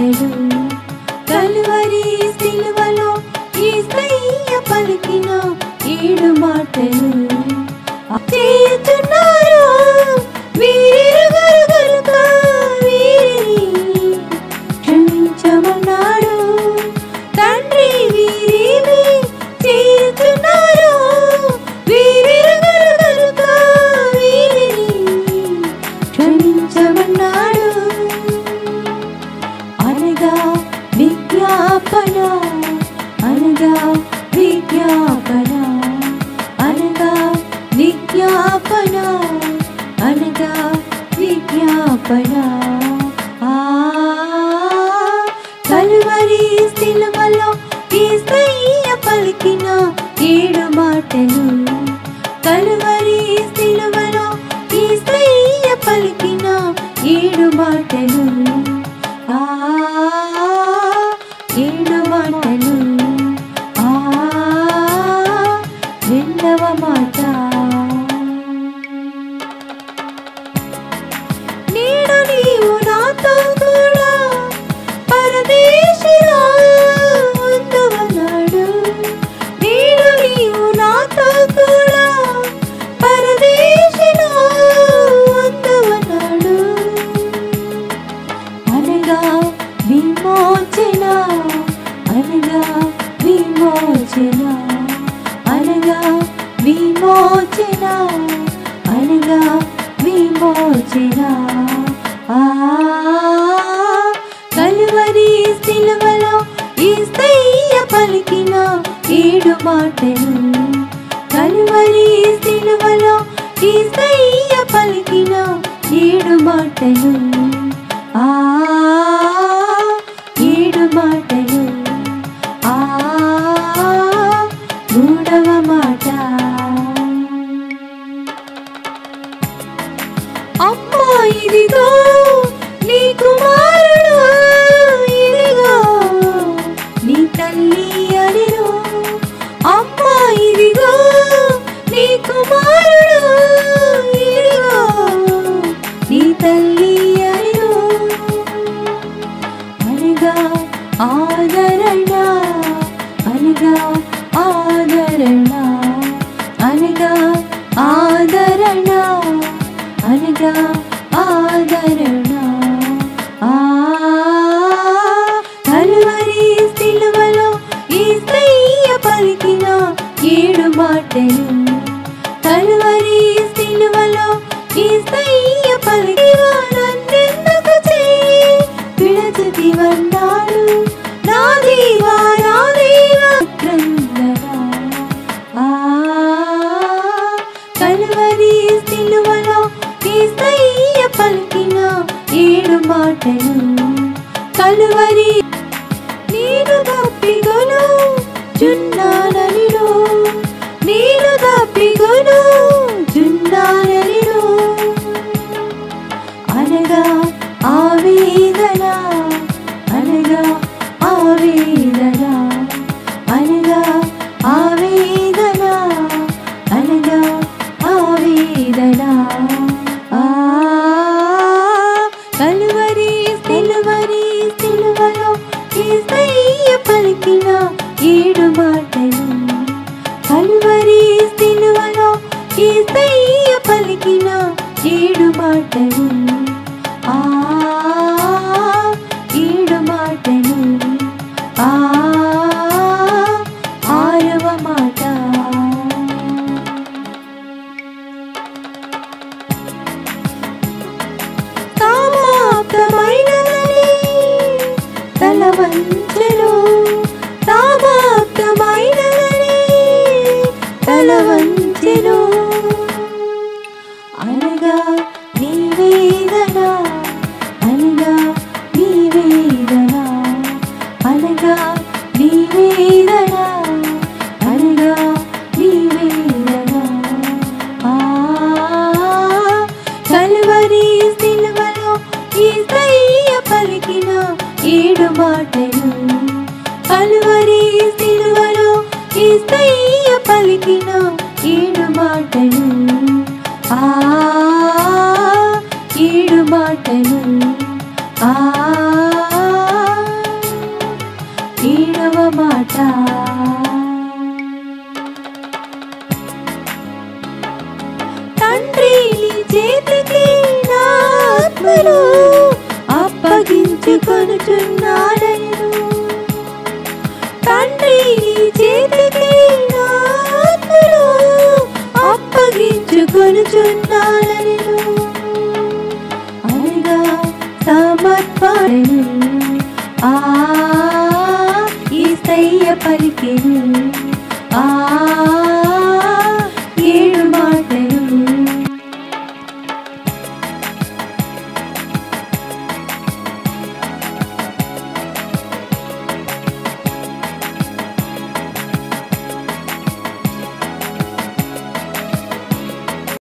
ఏడు విజ్ఞాపన అనగా విజ్ఞాపన అనగా విజ్ఞాపన అనగా విజ్ఞాపన. ఆ కలువరి సిలువలో ఈసయ్య పలికిన ఏడు మాటలు. కలువరి సిలువలో ఈసయ్య పలికిన ఏడు మాటలు. పాటలు కలువరి సిలువలో ఈసయ్య పలికిన ఏడు మాటలు. ఆ ఏడు మాటలు. ఆ మూడవ మాట. అమ్మా ఇదిగో ఆదరణ అనగా ఆదరణ అనగా ఆదరణ అనగా ఆదరణ ఆ కలువరి సిలువలో ఈస్తయ్య పలికిన ఏడు మాటలు కలువరి సిలువలో ఈస్తయ్య మాటలు కలువరి నేను తప్పిగను చున్నాననిను నేను తప్పిగను చున్నాననిను అనగా ఆవేదన అనగా ఆవేదన మాటలు ఆ ఏడు మాటలు ఆ ఆరవ మాట. తామాప్తమైనదని తల వంచెను తామాప్తమైనదని తల వంచెను పలికిన ఏడు మాటలు. ఆ ఏడు మాటను ఆ ఏడవ మాట. తండ్రి నీ చేతికి నా ఆత్మను అప్పగించుకొనుచున్నాడను. తండ్రి join me.